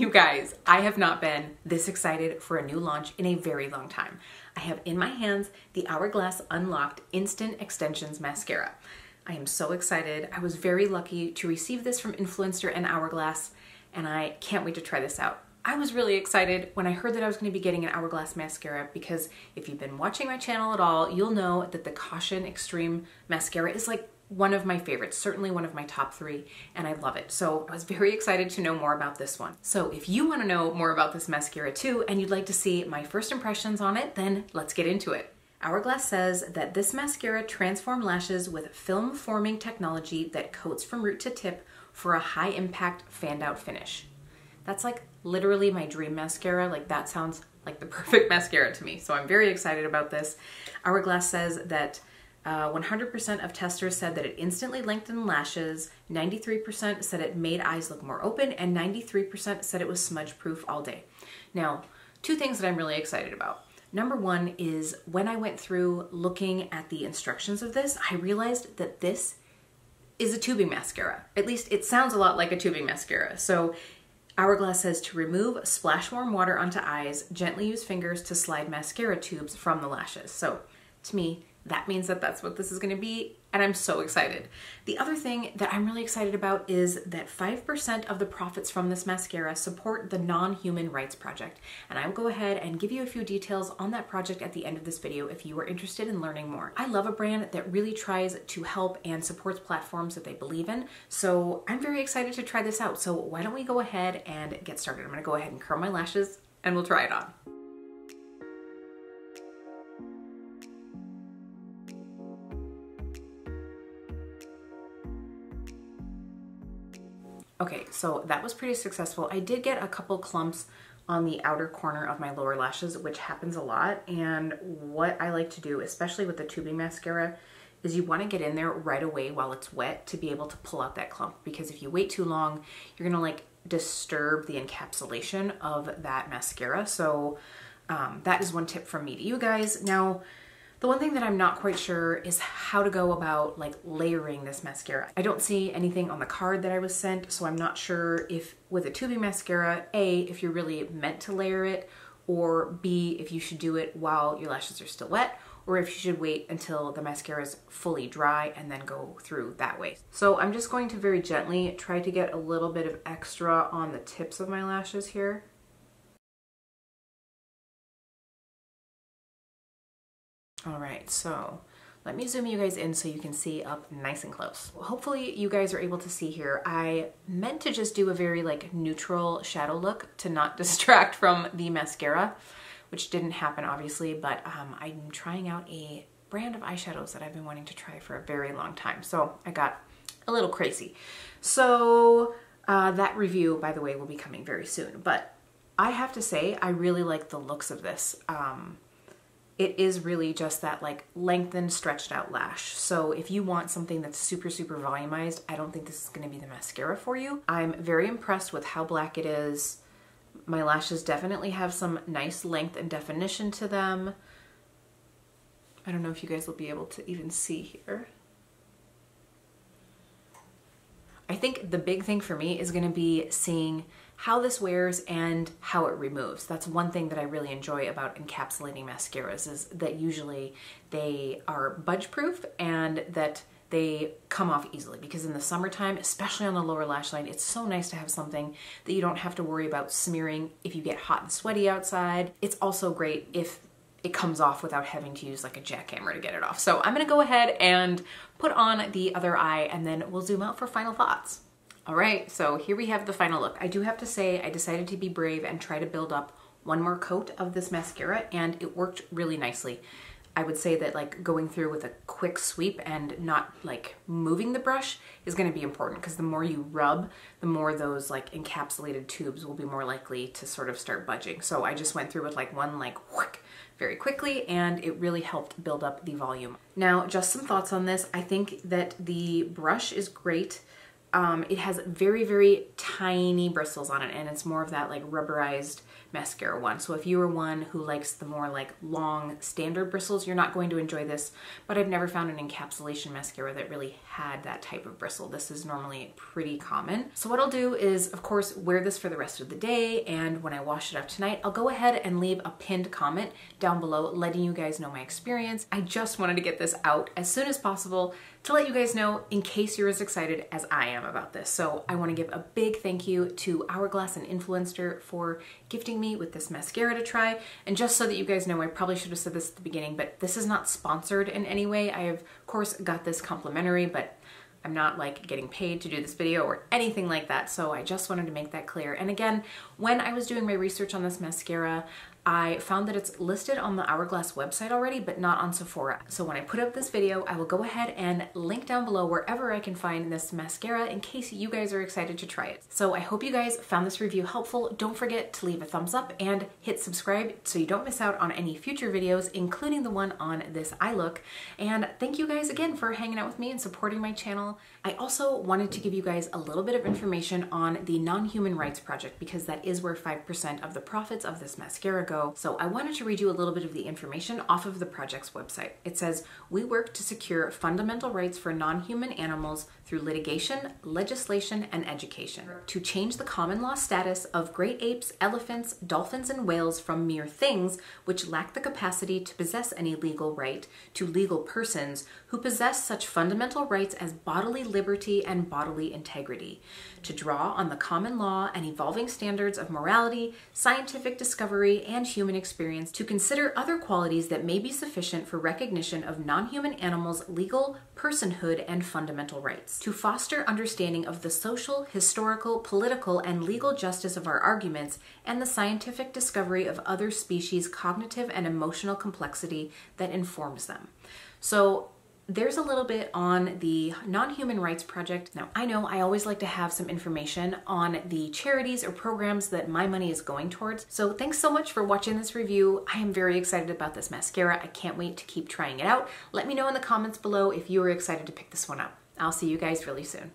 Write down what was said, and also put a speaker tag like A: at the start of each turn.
A: You guys, I have not been this excited for a new launch in a very long time. I have in my hands the Hourglass Unlocked Instant Extensions Mascara. I am so excited. I was very lucky to receive this from Influenster and Hourglass, and I can't wait to try this out. I was really excited when I heard that I was going to be getting an Hourglass mascara because if you've been watching my channel at all, you'll know that the Caution Extreme mascara is like one of my favorites, certainly one of my top three, and I love it. So I was very excited to know more about this one. So if you wanna know more about this mascara too, and you'd like to see my first impressions on it, then let's get into it. Hourglass says that this mascara transform lashes with film forming technology that coats from root to tip for a high impact fanned out finish. That's like literally my dream mascara. Like that sounds like the perfect mascara to me. So I'm very excited about this. Hourglass says that 100% uh, of testers said that it instantly lengthened lashes, 93% said it made eyes look more open, and 93% said it was smudge proof all day. Now, two things that I'm really excited about. Number one is when I went through looking at the instructions of this, I realized that this is a tubing mascara. At least it sounds a lot like a tubing mascara. So Hourglass says to remove splash warm water onto eyes, gently use fingers to slide mascara tubes from the lashes. So to me, that means that that's what this is going to be and I'm so excited. The other thing that I'm really excited about is that 5% of the profits from this mascara support the Non-Human Rights Project. And I will go ahead and give you a few details on that project at the end of this video if you are interested in learning more. I love a brand that really tries to help and supports platforms that they believe in. So I'm very excited to try this out. So why don't we go ahead and get started. I'm gonna go ahead and curl my lashes and we'll try it on. Okay, so that was pretty successful. I did get a couple clumps on the outer corner of my lower lashes, which happens a lot. And what I like to do, especially with the tubing mascara, is you wanna get in there right away while it's wet to be able to pull out that clump. Because if you wait too long, you're gonna like disturb the encapsulation of that mascara. So um, that is one tip from me to you guys. Now, the one thing that I'm not quite sure is how to go about like layering this mascara. I don't see anything on the card that I was sent, so I'm not sure if with a tubing mascara, A, if you're really meant to layer it, or B, if you should do it while your lashes are still wet, or if you should wait until the mascara is fully dry and then go through that way. So I'm just going to very gently try to get a little bit of extra on the tips of my lashes here. All right, so let me zoom you guys in so you can see up nice and close. Hopefully you guys are able to see here. I meant to just do a very like neutral shadow look to not distract from the mascara, which didn't happen obviously, but um, I'm trying out a brand of eyeshadows that I've been wanting to try for a very long time. So I got a little crazy. So uh, that review, by the way, will be coming very soon. But I have to say, I really like the looks of this. Um, it is really just that like lengthened stretched out lash. So if you want something that's super, super volumized, I don't think this is gonna be the mascara for you. I'm very impressed with how black it is. My lashes definitely have some nice length and definition to them. I don't know if you guys will be able to even see here. I think the big thing for me is gonna be seeing how this wears and how it removes. That's one thing that I really enjoy about encapsulating mascaras is that usually they are budge proof and that they come off easily because in the summertime, especially on the lower lash line, it's so nice to have something that you don't have to worry about smearing if you get hot and sweaty outside. It's also great if it comes off without having to use like a jackhammer to get it off. So I'm gonna go ahead and put on the other eye and then we'll zoom out for final thoughts. All right, so here we have the final look. I do have to say I decided to be brave and try to build up one more coat of this mascara and it worked really nicely. I would say that like going through with a quick sweep and not like moving the brush is going to be important because the more you rub, the more those like encapsulated tubes will be more likely to sort of start budging. So I just went through with like one like very quickly and it really helped build up the volume. Now just some thoughts on this. I think that the brush is great um, it has very, very tiny bristles on it, and it's more of that like rubberized mascara one. So if you are one who likes the more like long standard bristles, you're not going to enjoy this, but I've never found an encapsulation mascara that really had that type of bristle. This is normally pretty common. So what I'll do is, of course, wear this for the rest of the day, and when I wash it up tonight, I'll go ahead and leave a pinned comment down below letting you guys know my experience. I just wanted to get this out as soon as possible to let you guys know in case you're as excited as I am about this. So I wanna give a big thank you to Hourglass and Influenster for gifting me with this mascara to try. And just so that you guys know, I probably should have said this at the beginning, but this is not sponsored in any way. I have, of course, got this complimentary, but I'm not like getting paid to do this video or anything like that. So I just wanted to make that clear. And again, when I was doing my research on this mascara, I found that it's listed on the Hourglass website already, but not on Sephora. So when I put up this video, I will go ahead and link down below wherever I can find this mascara in case you guys are excited to try it. So I hope you guys found this review helpful. Don't forget to leave a thumbs up and hit subscribe so you don't miss out on any future videos, including the one on this eye look. And thank you guys again for hanging out with me and supporting my channel. I also wanted to give you guys a little bit of information on the Non-Human Rights Project because that is where 5% of the profits of this mascara go. So I wanted to read you a little bit of the information off of the project's website. It says, we work to secure fundamental rights for non-human animals through litigation, legislation, and education to change the common law status of great apes, elephants, dolphins, and whales from mere things which lack the capacity to possess any legal right to legal persons who possess such fundamental rights as bodily liberty and bodily integrity, to draw on the common law and evolving standards of morality, scientific discovery, and human experience to consider other qualities that may be sufficient for recognition of non human animals' legal personhood and fundamental rights, to foster understanding of the social, historical, political, and legal justice of our arguments and the scientific discovery of other species' cognitive and emotional complexity that informs them. So, there's a little bit on the Non-Human Rights Project. Now, I know I always like to have some information on the charities or programs that my money is going towards. So thanks so much for watching this review. I am very excited about this mascara. I can't wait to keep trying it out. Let me know in the comments below if you are excited to pick this one up. I'll see you guys really soon.